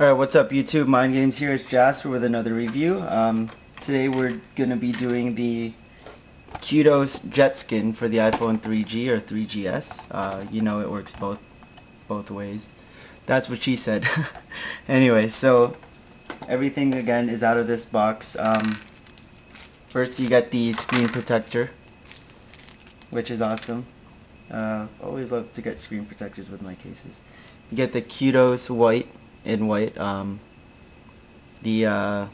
Alright, what's up YouTube? Mind Games here. It's Jasper with another review. Um, today we're going to be doing the QDOS Jet Skin for the iPhone 3G or 3GS. Uh, you know it works both both ways. That's what she said. anyway, so everything again is out of this box. Um, first you get the screen protector, which is awesome. Uh, always love to get screen protectors with my cases. You get the QDOS white in white. Um, the uh,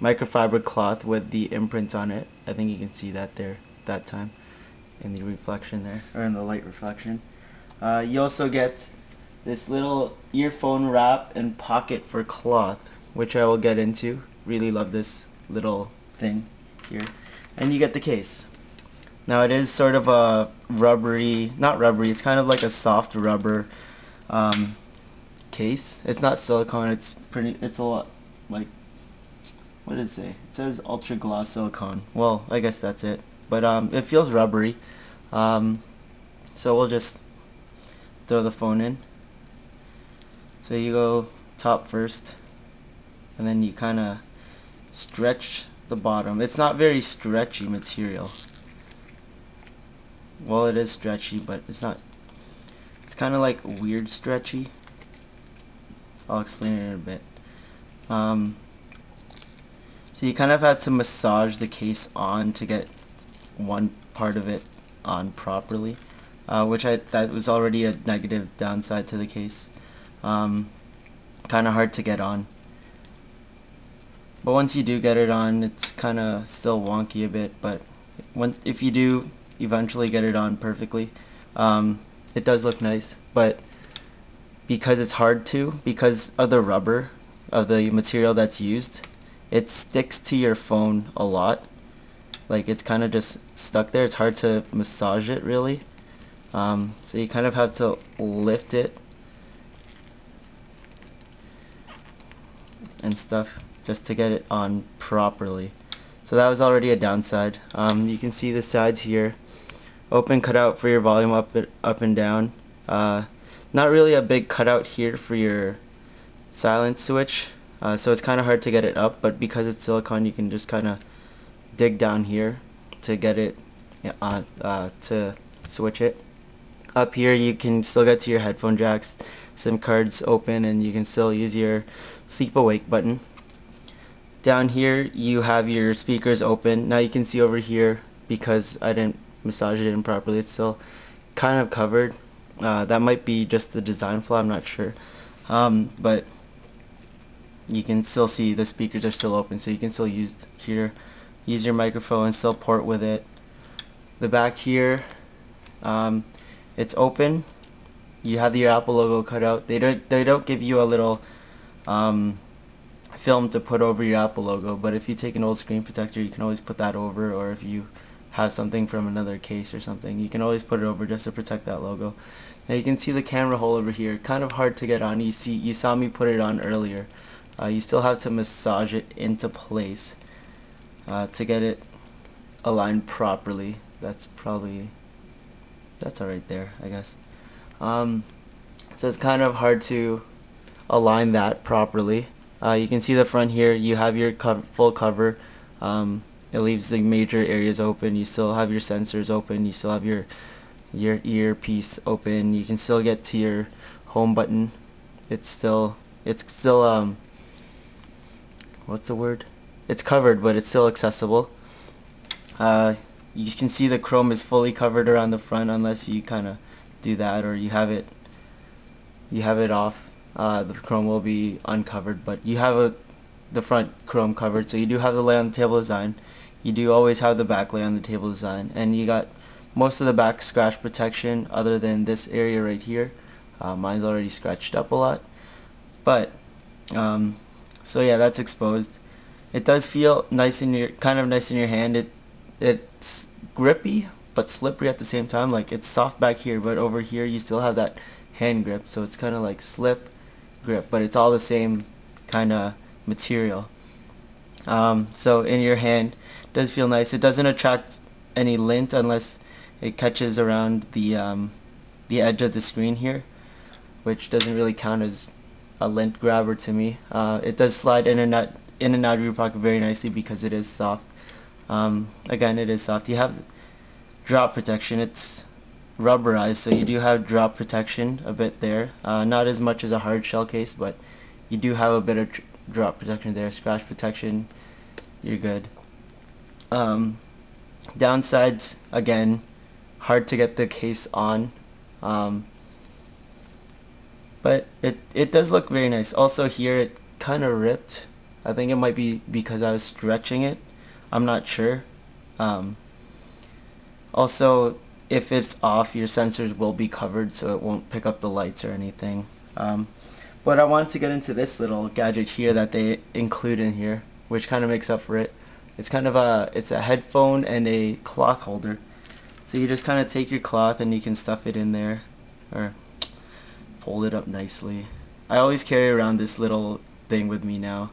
microfiber cloth with the imprint on it. I think you can see that there that time in the reflection there, or in the light reflection. Uh, you also get this little earphone wrap and pocket for cloth, which I will get into. Really love this little thing here. And you get the case. Now it is sort of a rubbery, not rubbery, it's kind of like a soft rubber um, case. It's not silicone. It's pretty. It's a lot like. What did it say? It says ultra gloss silicone. Well, I guess that's it. But um, it feels rubbery. Um, so we'll just throw the phone in. So you go top first, and then you kind of stretch the bottom. It's not very stretchy material. Well, it is stretchy, but it's not. It's kind of like weird stretchy. I'll explain it in a bit. Um, so you kind of have to massage the case on to get one part of it on properly, uh, which I that was already a negative downside to the case. Um, kind of hard to get on. But once you do get it on, it's kind of still wonky a bit, but when, if you do eventually get it on perfectly, um, it does look nice, but because it's hard to, because of the rubber, of the material that's used, it sticks to your phone a lot. Like it's kind of just stuck there. It's hard to massage it really. Um, so you kind of have to lift it and stuff just to get it on properly. So that was already a downside. Um, you can see the sides here. Open cutout for your volume up, up and down. Uh, not really a big cutout here for your silence switch uh, so it's kind of hard to get it up but because it's silicone you can just kind of dig down here to get it on uh, to switch it. Up here you can still get to your headphone jacks SIM cards open and you can still use your sleep awake button. Down here you have your speakers open. Now you can see over here because I didn't massage it in properly it's still kind of covered uh, that might be just the design flaw, I'm not sure. Um, but you can still see the speakers are still open, so you can still use here, use your microphone, and still port with it. The back here, um, it's open. You have your Apple logo cut out. They don't they don't give you a little um, film to put over your Apple logo, but if you take an old screen protector, you can always put that over, or if you have something from another case or something, you can always put it over just to protect that logo. Now you can see the camera hole over here, kind of hard to get on. You see, you saw me put it on earlier. Uh, you still have to massage it into place uh, to get it aligned properly. That's probably, that's alright there, I guess. Um, so it's kind of hard to align that properly. Uh, you can see the front here, you have your co full cover. Um, it leaves the major areas open. You still have your sensors open. You still have your your earpiece open. You can still get to your home button. It's still it's still um what's the word? It's covered but it's still accessible. Uh, you can see the chrome is fully covered around the front unless you kind of do that or you have it you have it off. Uh, the chrome will be uncovered but you have a the front chrome covered. So you do have the lay on the table design. You do always have the back lay on the table design. And you got most of the back scratch protection other than this area right here uh, mine's already scratched up a lot. But um, so yeah that's exposed. It does feel nice in your kind of nice in your hand. It it's grippy but slippery at the same time. Like it's soft back here but over here you still have that hand grip. So it's kind of like slip grip but it's all the same kind of material. Um, so in your hand does feel nice. It doesn't attract any lint unless it catches around the um, the edge of the screen here which doesn't really count as a lint grabber to me. Uh, it does slide in and out in and out of your pocket very nicely because it is soft. Um, again, it is soft. You have drop protection. It's rubberized, so you do have drop protection a bit there. Uh, not as much as a hard shell case, but you do have a bit of drop protection there. Scratch protection, you're good. Um, downsides, again, hard to get the case on. Um, but it, it does look very nice. Also here it kind of ripped. I think it might be because I was stretching it. I'm not sure. Um, also, if it's off, your sensors will be covered so it won't pick up the lights or anything. Um, but I wanted to get into this little gadget here that they include in here, which kind of makes up for it. It's kind of a, it's a headphone and a cloth holder. So you just kind of take your cloth and you can stuff it in there, or fold it up nicely. I always carry around this little thing with me now,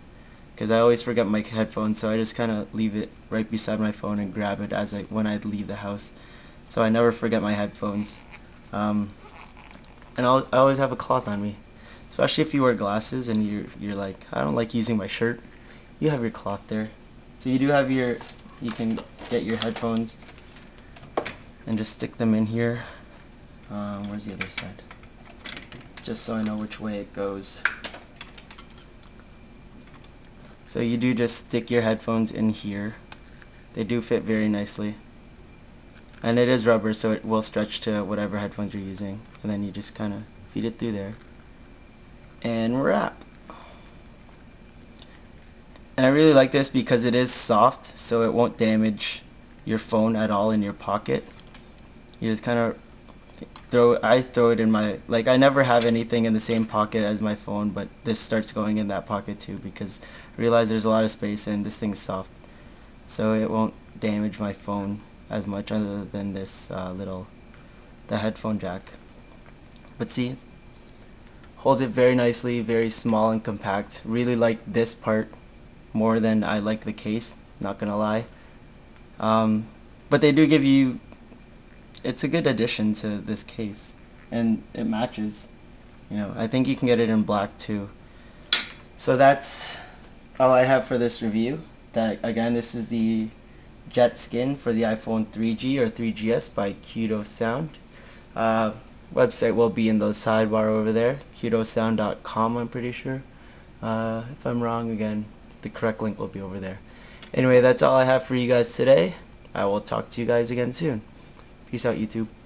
because I always forget my headphones, so I just kind of leave it right beside my phone and grab it as I when I leave the house. So I never forget my headphones. Um, and I'll, I always have a cloth on me, especially if you wear glasses and you're you're like I don't like using my shirt. You have your cloth there, so you do have your you can get your headphones and just stick them in here. Um, where's the other side? Just so I know which way it goes. So you do just stick your headphones in here. They do fit very nicely. And it is rubber so it will stretch to whatever headphones you're using. And then you just kind of feed it through there. And wrap. And I really like this because it is soft so it won't damage your phone at all in your pocket. You just kind of throw I throw it in my like I never have anything in the same pocket as my phone but this starts going in that pocket too because I realize there's a lot of space and this thing's soft. So it won't damage my phone as much other than this uh, little the headphone jack. But see holds it very nicely very small and compact. Really like this part more than I like the case not gonna lie. Um, but they do give you it's a good addition to this case. And it matches you know I think you can get it in black too. So that's all I have for this review. That again this is the jet skin for the iPhone 3G or 3GS by QDOS Sound. Uh, website will be in the sidebar over there qdossound.com I'm pretty sure. Uh, if I'm wrong again the correct link will be over there. Anyway that's all I have for you guys today. I will talk to you guys again soon Peace out, YouTube.